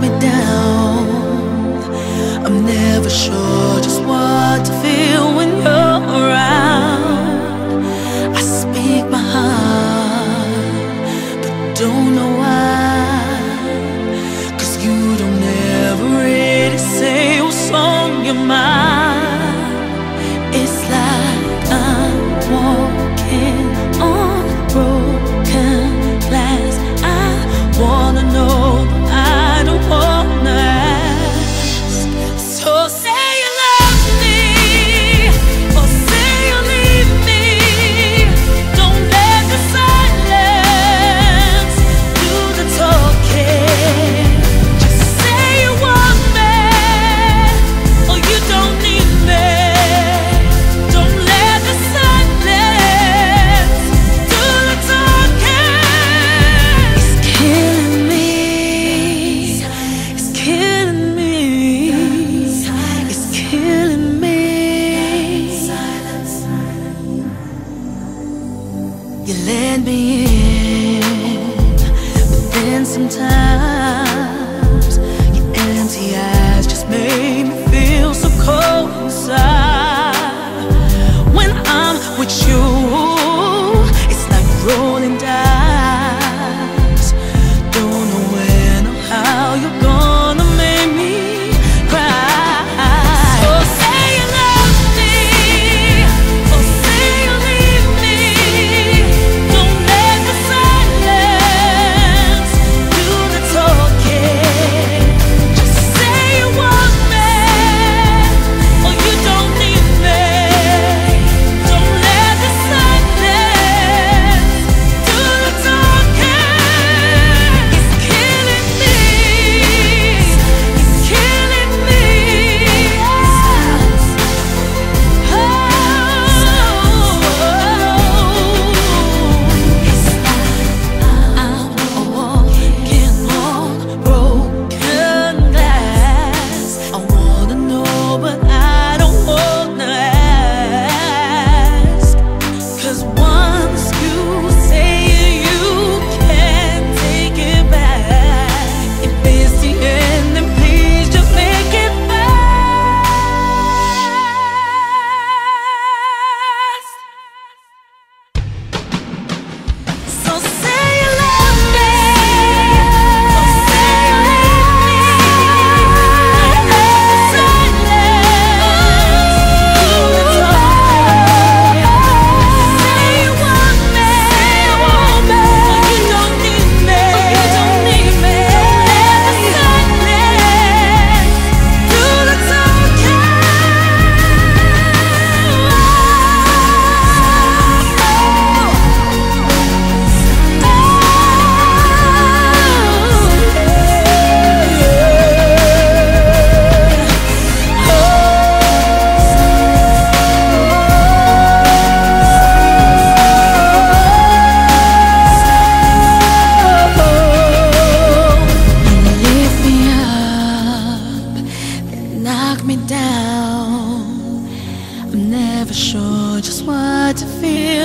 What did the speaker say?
me down. I'm never sure just what to feel when you're around. I speak my heart But don't know why. Cause you don't ever really say what's on your mind You let me in, but then sometimes. down. I'm never sure just what to feel.